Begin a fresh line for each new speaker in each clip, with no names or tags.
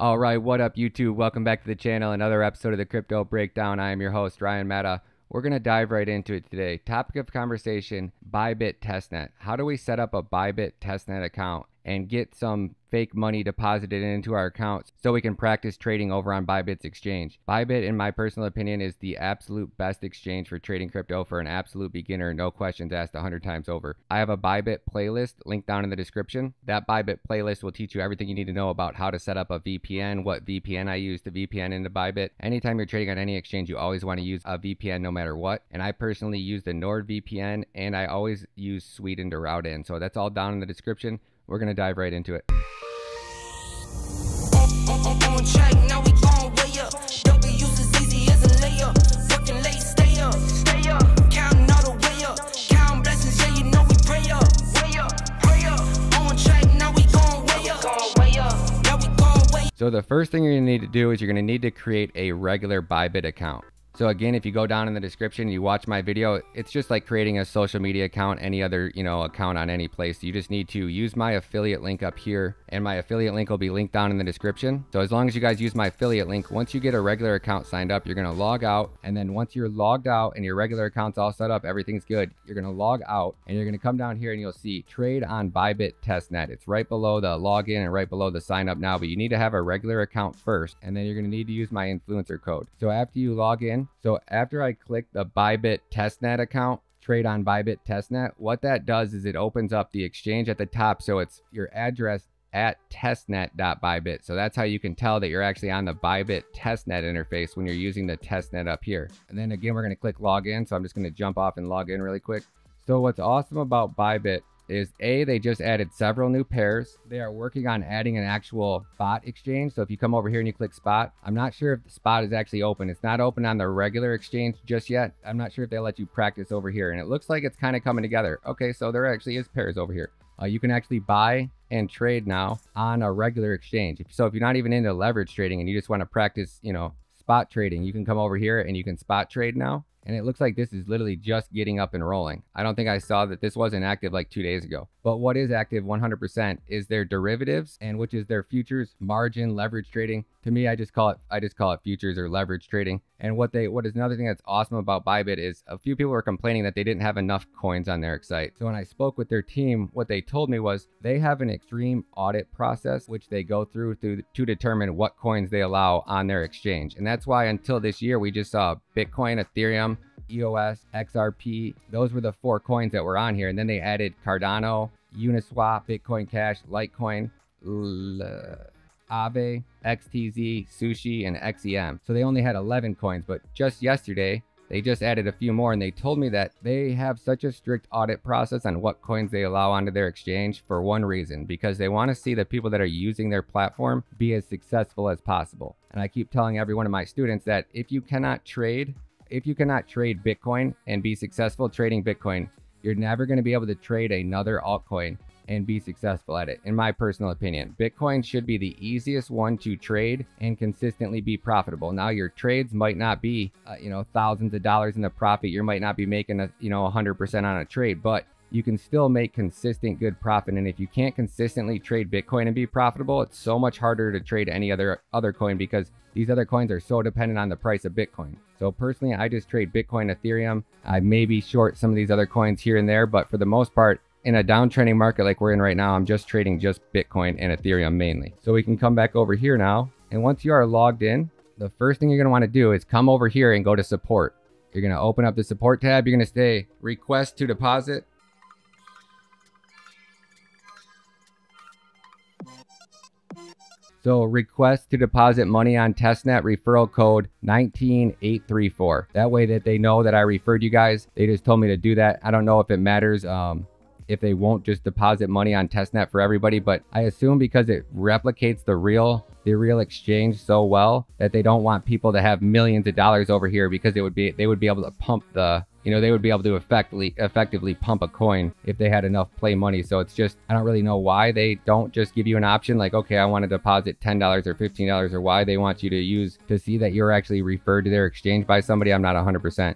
All right, what up, YouTube? Welcome back to the channel. Another episode of the Crypto Breakdown. I am your host, Ryan Matta. We're going to dive right into it today. Topic of conversation Bybit testnet. How do we set up a Bybit testnet account and get some fake money deposited into our accounts so we can practice trading over on Bybit's exchange. Bybit, in my personal opinion, is the absolute best exchange for trading crypto for an absolute beginner, no questions asked 100 times over. I have a Bybit playlist linked down in the description. That Bybit playlist will teach you everything you need to know about how to set up a VPN, what VPN I use to VPN into Bybit. Anytime you're trading on any exchange, you always want to use a VPN no matter what. And I personally use the NordVPN and I always use Sweden to route in. So that's all down in the description. We're going to dive right into it. So the first thing you're to need to do is you're to need to create a regular Bybit account. So again, if you go down in the description, you watch my video, it's just like creating a social media account, any other, you know, account on any place. You just need to use my affiliate link up here and my affiliate link will be linked down in the description. So as long as you guys use my affiliate link, once you get a regular account signed up, you're going to log out. And then once you're logged out and your regular account's all set up, everything's good. You're going to log out and you're going to come down here and you'll see trade on Bybit testnet. It's right below the login and right below the sign up now, but you need to have a regular account first. And then you're going to need to use my influencer code. So after you log in, so after I click the Bybit testnet account, trade on Bybit testnet, what that does is it opens up the exchange at the top. So it's your address at testnet.bybit. So that's how you can tell that you're actually on the Bybit testnet interface when you're using the testnet up here. And then again, we're going to click login. So I'm just going to jump off and log in really quick. So what's awesome about Bybit is A, they just added several new pairs. They are working on adding an actual spot exchange. So if you come over here and you click spot, I'm not sure if the spot is actually open. It's not open on the regular exchange just yet. I'm not sure if they let you practice over here. And it looks like it's kind of coming together. Okay, so there actually is pairs over here. Uh, you can actually buy and trade now on a regular exchange. So if you're not even into leverage trading and you just want to practice, you know, spot trading, you can come over here and you can spot trade now and it looks like this is literally just getting up and rolling. I don't think I saw that this wasn't active like two days ago. But what is active 100% is their derivatives and which is their futures, margin, leverage trading. To me, I just call it I just call it futures or leverage trading. And what they what is another thing that's awesome about Bybit is a few people were complaining that they didn't have enough coins on their site. So when I spoke with their team, what they told me was they have an extreme audit process which they go through to, to determine what coins they allow on their exchange. And that's why until this year we just saw Bitcoin, Ethereum, EOS, XRP. Those were the four coins that were on here. And then they added Cardano, Uniswap, Bitcoin Cash, Litecoin, Aave, XTZ, Sushi, and XEM. So they only had 11 coins, but just yesterday, they just added a few more and they told me that they have such a strict audit process on what coins they allow onto their exchange for one reason because they want to see the people that are using their platform be as successful as possible. And I keep telling every one of my students that if you cannot trade if you cannot trade Bitcoin and be successful trading Bitcoin, you're never going to be able to trade another altcoin and be successful at it, in my personal opinion. Bitcoin should be the easiest one to trade and consistently be profitable. Now, your trades might not be, uh, you know, thousands of dollars in the profit. You might not be making a, you know, 100% on a trade, but you can still make consistent good profit. And if you can't consistently trade Bitcoin and be profitable, it's so much harder to trade any other other coin because these other coins are so dependent on the price of Bitcoin. So personally, I just trade Bitcoin, Ethereum. I maybe short some of these other coins here and there, but for the most part, in a downtrending market like we're in right now, I'm just trading just Bitcoin and Ethereum mainly. So we can come back over here now. And once you are logged in, the first thing you're going to want to do is come over here and go to support. You're going to open up the support tab. You're going to say request to deposit. So request to deposit money on testnet referral code 19834. That way that they know that I referred you guys. They just told me to do that. I don't know if it matters um, if they won't just deposit money on testnet for everybody, but I assume because it replicates the real the real exchange so well that they don't want people to have millions of dollars over here because it would be they would be able to pump the you know, they would be able to effectively effectively pump a coin if they had enough play money. So it's just I don't really know why they don't just give you an option like, okay, I want to deposit ten dollars or fifteen dollars, or why they want you to use to see that you're actually referred to their exchange by somebody. I'm not 100%,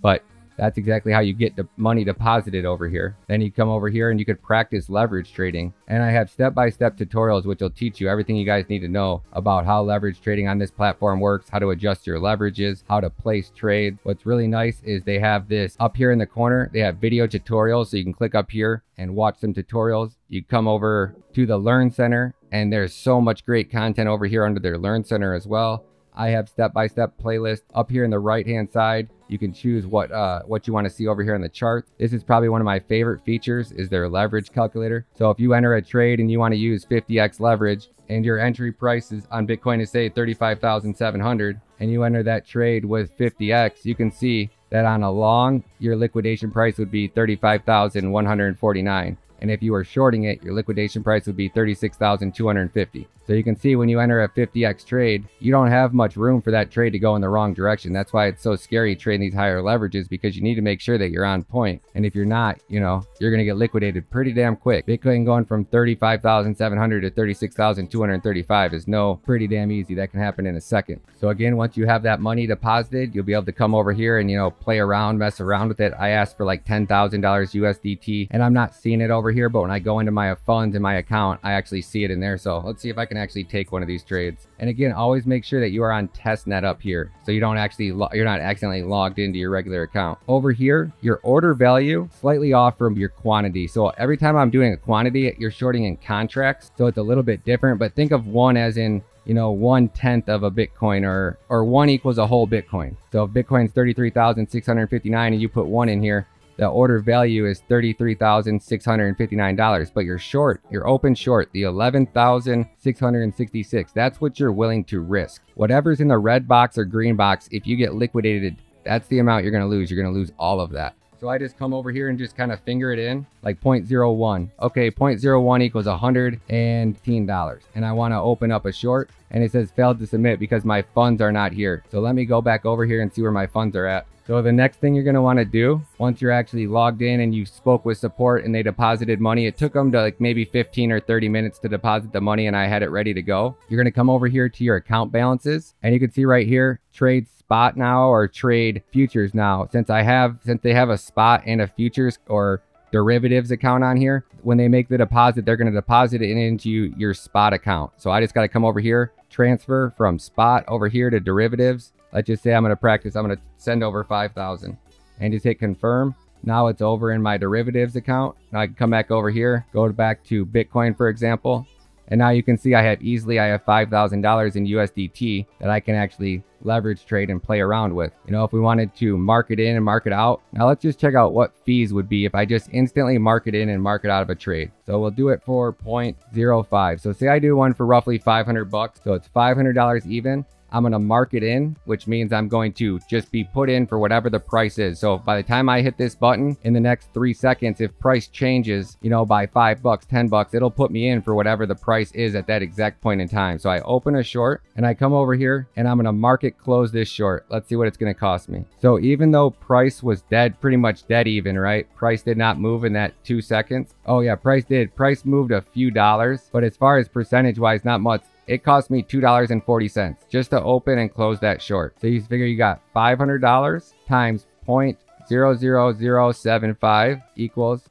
but That's exactly how you get the money deposited over here. Then you come over here and you could practice leverage trading. And I have step-by-step -step tutorials which will teach you everything you guys need to know about how leverage trading on this platform works, how to adjust your leverages, how to place trades. What's really nice is they have this up here in the corner. They have video tutorials so you can click up here and watch some tutorials. You come over to the Learn Center and there's so much great content over here under their Learn Center as well. I have step-by-step -step playlist up here in the right-hand side. You can choose what uh, what you want to see over here in the chart. This is probably one of my favorite features is their leverage calculator. So if you enter a trade and you want to use 50x leverage and your entry price is on Bitcoin is say 35,700 and you enter that trade with 50x, you can see that on a long, your liquidation price would be 35,149. And if you were shorting it, your liquidation price would be 36,250. So you can see when you enter a 50x trade, you don't have much room for that trade to go in the wrong direction. That's why it's so scary trading these higher leverages because you need to make sure that you're on point. And if you're not, you know, you're going to get liquidated pretty damn quick. Bitcoin going from 35,700 to 36,235 is no pretty damn easy. That can happen in a second. So again, once you have that money deposited, you'll be able to come over here and, you know, play around, mess around with it. I asked for like $10,000 USDT and I'm not seeing it over here, but when I go into my funds in my account, I actually see it in there. So let's see if I can actually take one of these trades. And again, always make sure that you are on testnet up here. So you don't actually, you're not accidentally logged into your regular account. Over here, your order value slightly off from your quantity. So every time I'm doing a quantity, you're shorting in contracts. So it's a little bit different, but think of one as in you know, one tenth of a Bitcoin or, or one equals a whole Bitcoin. So if Bitcoin's 33,659 and you put one in here, the order value is $33,659, but you're short, you're open short, the 11,666. That's what you're willing to risk. Whatever's in the red box or green box, if you get liquidated, that's the amount you're going to lose. You're going to lose all of that. So I just come over here and just kind of finger it in like 0.01. Okay, 0.01 equals $110. And I want to open up a short and it says failed to submit because my funds are not here. So let me go back over here and see where my funds are at. So the next thing you're going to want to do once you're actually logged in and you spoke with support and they deposited money, it took them to like maybe 15 or 30 minutes to deposit the money and I had it ready to go. You're going to come over here to your account balances and you can see right here, trade spot now or trade futures now. Since I have, since they have a spot and a futures or derivatives account on here, when they make the deposit, they're going to deposit it into your spot account. So I just got to come over here, transfer from spot over here to derivatives Let's just say I'm going to practice. I'm going to send over 5,000 and just hit confirm. Now it's over in my derivatives account. Now I can come back over here, go back to Bitcoin, for example. And now you can see I have easily, I have $5,000 in USDT that I can actually leverage trade and play around with. You know, if we wanted to mark it in and mark it out. Now let's just check out what fees would be if I just instantly mark it in and mark it out of a trade. So we'll do it for 0.05. So say I do one for roughly 500 bucks. So it's $500 even. I'm going to mark it in, which means I'm going to just be put in for whatever the price is. So by the time I hit this button in the next three seconds, if price changes, you know, by five bucks, 10 bucks, it'll put me in for whatever the price is at that exact point in time. So I open a short and I come over here and I'm going to market close this short. Let's see what it's going to cost me. So even though price was dead, pretty much dead even, right? Price did not move in that two seconds. Oh yeah, price did. Price moved a few dollars, but as far as percentage wise, not much. It cost me $2.40 just to open and close that short. So you figure you got $500 times 0.00075 equals.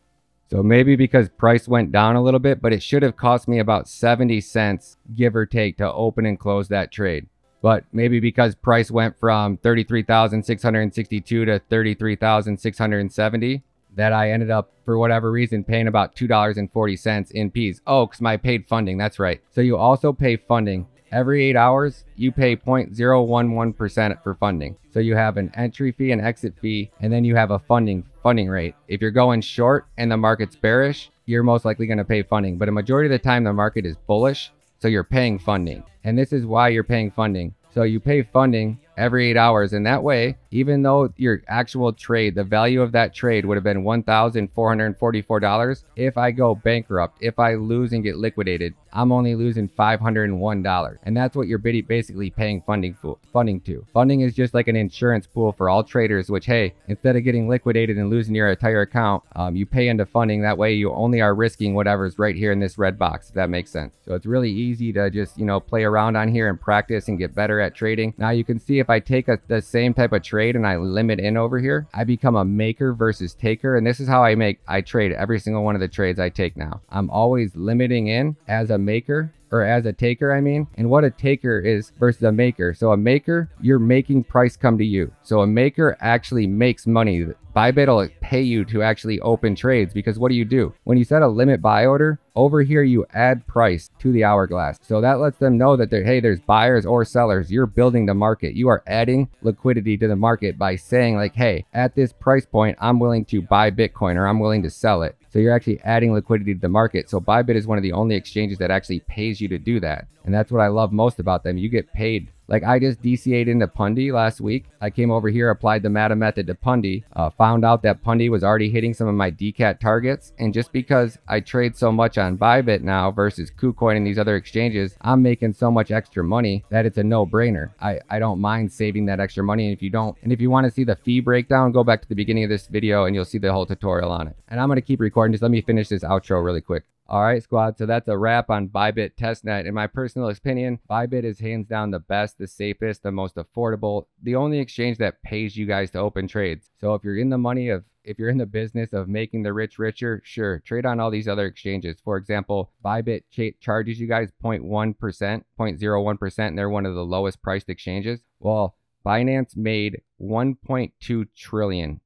So maybe because price went down a little bit, but it should have cost me about 70 cents, give or take, to open and close that trade. But maybe because price went from 33,662 to 33,670, that I ended up, for whatever reason, paying about $2.40 in P's. Oh, because my paid funding. That's right. So you also pay funding. Every eight hours, you pay 0.011% for funding. So you have an entry fee, an exit fee, and then you have a funding funding rate. If you're going short and the market's bearish, you're most likely going to pay funding. But a majority of the time, the market is bullish, so you're paying funding. And this is why you're paying funding. So you pay funding every eight hours. And that way, even though your actual trade, the value of that trade would have been $1,444, if I go bankrupt, if I lose and get liquidated, I'm only losing $501. And that's what you're basically paying funding funding to. Funding is just like an insurance pool for all traders, which, hey, instead of getting liquidated and losing your entire account, um, you pay into funding. That way you only are risking whatever's right here in this red box, if that makes sense. So it's really easy to just, you know, play around on here and practice and get better at trading. Now you can see if I take a, the same type of trade and I limit in over here, I become a maker versus taker. And this is how I make, I trade every single one of the trades I take now. I'm always limiting in as a maker or as a taker, I mean, and what a taker is versus a maker. So a maker, you're making price come to you. So a maker actually makes money. Bybit will pay you to actually open trades because what do you do? When you set a limit buy order, over here you add price to the hourglass. So that lets them know that they're, hey, there's buyers or sellers. You're building the market. You are adding liquidity to the market by saying like, hey, at this price point, I'm willing to buy Bitcoin or I'm willing to sell it. So you're actually adding liquidity to the market. So Bybit is one of the only exchanges that actually pays you to do that. And that's what I love most about them. You get paid. Like I just DCA'd into Pundi last week. I came over here, applied the Matta method to Pundi, uh, found out that Pundi was already hitting some of my DCAT targets. And just because I trade so much on Bybit now versus KuCoin and these other exchanges, I'm making so much extra money that it's a no brainer. I, I don't mind saving that extra money. And if you don't, and if you want to see the fee breakdown, go back to the beginning of this video and you'll see the whole tutorial on it. And I'm going to keep recording. Just let me finish this outro really quick. All right, squad. So that's a wrap on Bybit testnet. In my personal opinion, Bybit is hands down the best, the safest, the most affordable, the only exchange that pays you guys to open trades. So if you're in the money of if you're in the business of making the rich richer, sure, trade on all these other exchanges. For example, Bybit ch- charges you guys 0.1%, 0.01%, and they're one of the lowest priced exchanges. Well, Binance made 1.2 trillion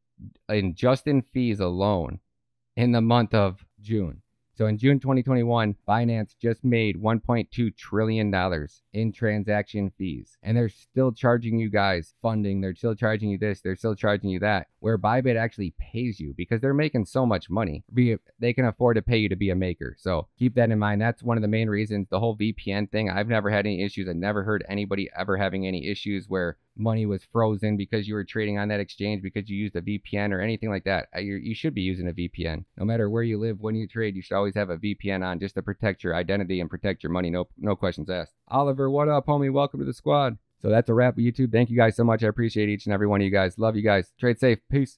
in just in fees alone in the month of June. So in June 2021, Binance just made $1.2 trillion in transaction fees. And they're still charging you guys funding. They're still charging you this. They're still charging you that. Where Bybit actually pays you because they're making so much money. They can afford to pay you to be a maker. So keep that in mind. That's one of the main reasons. The whole VPN thing, I've never had any issues. I've never heard anybody ever having any issues where money was frozen because you were trading on that exchange because you used a VPN or anything like that. Uh, you you should be using a VPN. No matter where you live, when you trade, you should always have a VPN on just to protect your identity and protect your money. No, no questions asked. Oliver, what up, homie? Welcome to the squad. So that's a wrap, YouTube. Thank you guys so much. I appreciate each and every one of you guys. Love you guys. Trade safe. Peace.